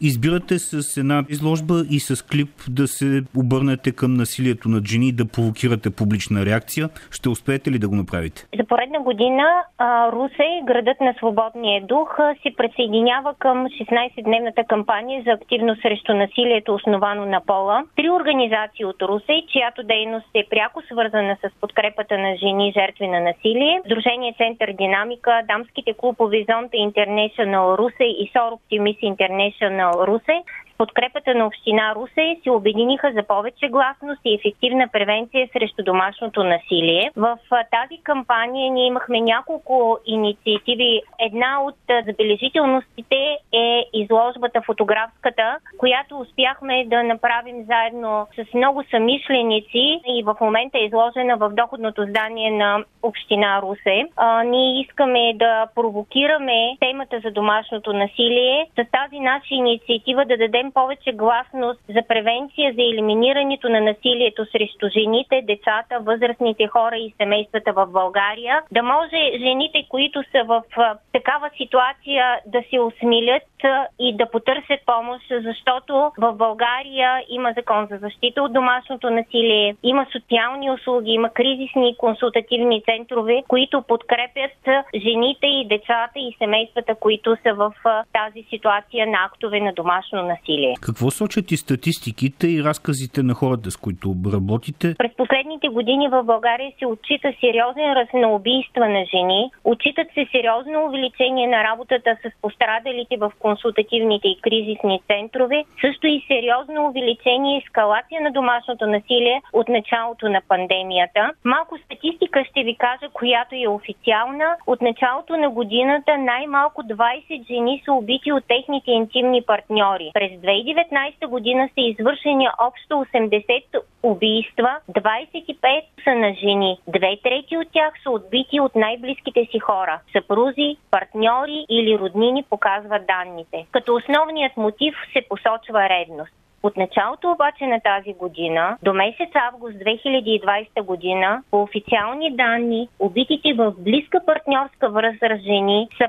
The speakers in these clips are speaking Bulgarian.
избирате с една изложба и с клип да се обърнете към насилието над жени и да провокирате публична реакция. Ще успеете ли да го направите? За поредна година Русе, градът на свободния дух, се присъединява към 16-дневната кампания за активност срещу насилието, основано на пола. Три организации от Русе, чиято дейност е пряко свързана с подкрепата на жени жертви на насилие. Сдружение Център Динамика, дамските клубове Зонта International Русе и Сор Оптимис International Русе подкрепата на Община Русе се обединиха за повече гласност и ефективна превенция срещу домашното насилие. В тази кампания ние имахме няколко инициативи. Една от забележителностите е изложбата фотографската, която успяхме да направим заедно с много самишленици и в момента е изложена в доходното здание на Община Русе. А, ние искаме да провокираме темата за домашното насилие с тази наша инициатива да дадем повече гласност за превенция за елиминирането на насилието срещу жените, децата, възрастните хора и семействата в България. Да може жените, които са в такава ситуация да се осмилят и да потърсят помощ, защото в България има закон за защита от домашното насилие, има социални услуги, има кризисни консултативни центрове, които подкрепят жените и децата и семействата, които са в тази ситуация на актове на домашно насилие. Какво сочат и статистиките и разказите на хората, с които работите? През последните години в България се отчита сериозен ръст на убийства на жени, отчитат се сериозно увеличение на работата с пострадалите в консултативните и кризисни центрове, също и сериозно увеличение и ескалация на домашното насилие от началото на пандемията. Малко статистика ще ви кажа, която е официална. От началото на годината най-малко 20 жени са убити от техните интимни партньори. През 2019 година са извършени общо 80 убийства, 25 са на жени. Две трети от тях са отбити от най-близките си хора – съпрузи, партньори или роднини, показват данните. Като основният мотив се посочва редност. От началото обаче на тази година до месец август 2020 година по официални данни убитите в близка партньорска връзка с жени са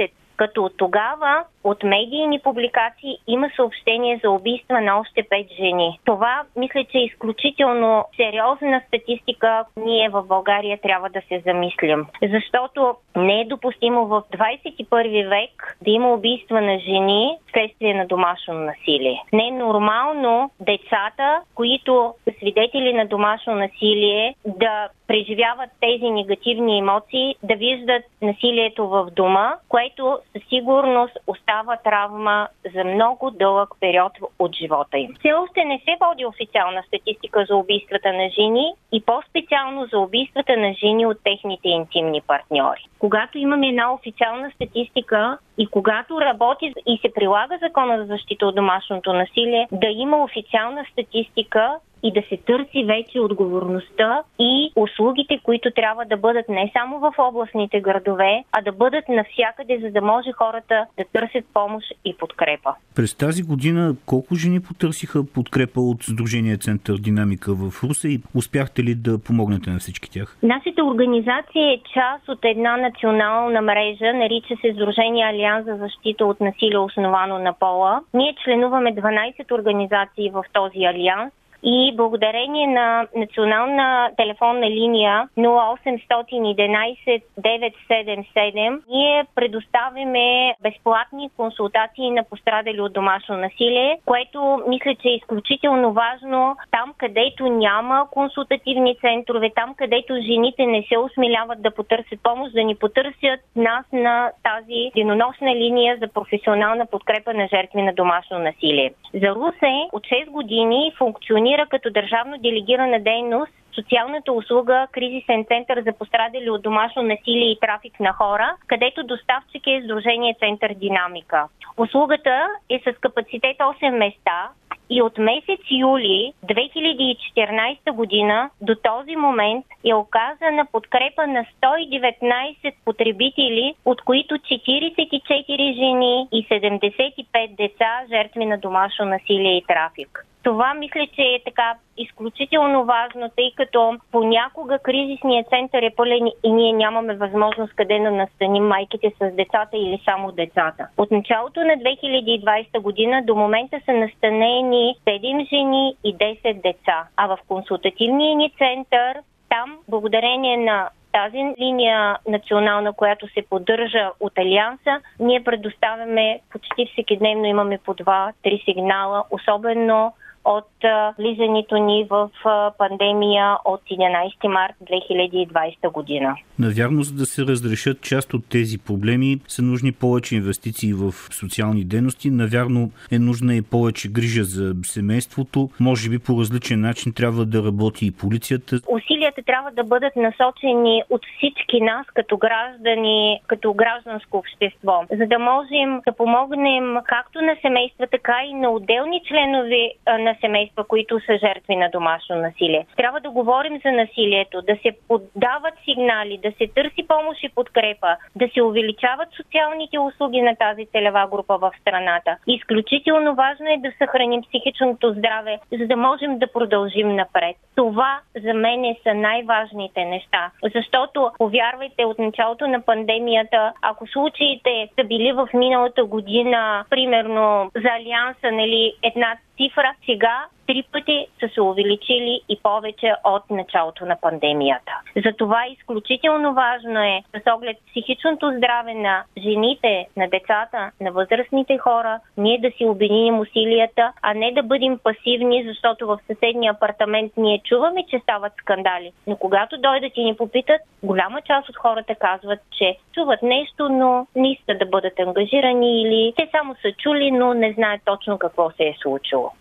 15, като от тогава от медийни публикации има съобщение за убийства на още пет жени. Това мисля, че е изключително сериозна статистика. Ние в България трябва да се замислим. Защото не е допустимо в 21 век да има убийства на жени вследствие на домашно насилие. Не е нормално децата, които са свидетели на домашно насилие, да преживяват тези негативни емоции, да виждат насилието в дома, което със сигурност остава травма за много дълъг период от живота им. Все още не се води официална статистика за убийствата на жени и по-специално за убийствата на жени от техните интимни партньори. Когато имаме една официална статистика и когато работи и се прилага закона за защита от домашното насилие, да има официална статистика и да се търси вече отговорността и услугите, които трябва да бъдат не само в областните градове, а да бъдат навсякъде, за да може хората да търсят помощ и подкрепа. През тази година колко жени потърсиха подкрепа от Сдружение Център Динамика в Руса и успяхте ли да помогнете на всички тях? Нашата организация е част от една национална мрежа, нарича се Сдружение Алианс за защита от насилие, основано на пола. Ние членуваме 12 организации в този алианс и благодарение на национална телефонна линия 0811 977 ние предоставяме безплатни консултации на пострадали от домашно насилие, което мисля, че е изключително важно там, където няма консултативни центрове, там, където жените не се осмеляват да потърсят помощ, да ни потърсят нас на тази денонощна линия за професионална подкрепа на жертви на домашно насилие. За Русе от 6 години функционира функционира като държавно делегирана дейност социалната услуга Кризисен център за пострадали от домашно насилие и трафик на хора, където доставчик е Сдружение Център Динамика. Услугата е с капацитет 8 места и от месец юли 2014 година до този момент е оказана подкрепа на 119 потребители, от които 44 жени и 75 деца жертви на домашно насилие и трафик. Това мисля, че е така изключително важно, тъй като понякога кризисният център е пълен и ние нямаме възможност къде да настаним майките с децата или само децата. От началото на 2020 година до момента са настанени 7 жени и 10 деца, а в консултативния ни център там, благодарение на тази линия национална, която се поддържа от Алианса, ние предоставяме почти всеки дневно имаме по два-три сигнала, особено от влизането ни в пандемия от 11 март 2020 година. Навярно, за да се разрешат част от тези проблеми, са нужни повече инвестиции в социални дейности. Навярно е нужна и повече грижа за семейството. Може би по различен начин трябва да работи и полицията. Усилията трябва да бъдат насочени от всички нас като граждани, като гражданско общество, за да можем да помогнем както на семейства, така и на отделни членове на семейства, които са жертви на домашно насилие. Трябва да говорим за насилието, да се подават сигнали, да се търси помощ и подкрепа, да се увеличават социалните услуги на тази целева група в страната. Изключително важно е да съхраним психичното здраве, за да можем да продължим напред. Това за мен са най-важните неща, защото, повярвайте, от началото на пандемията, ако случаите са били в миналата година, примерно за Алианса, нали, една cifra chegar три пъти са се увеличили и повече от началото на пандемията. Затова изключително важно е с оглед психичното здраве на жените, на децата, на възрастните хора, ние да си обединим усилията, а не да бъдем пасивни, защото в съседния апартамент ние чуваме, че стават скандали. Но когато дойдат и ни попитат, голяма част от хората казват, че чуват нещо, но не искат да бъдат ангажирани или те само са чули, но не знаят точно какво се е случило.